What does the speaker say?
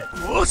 Whoa!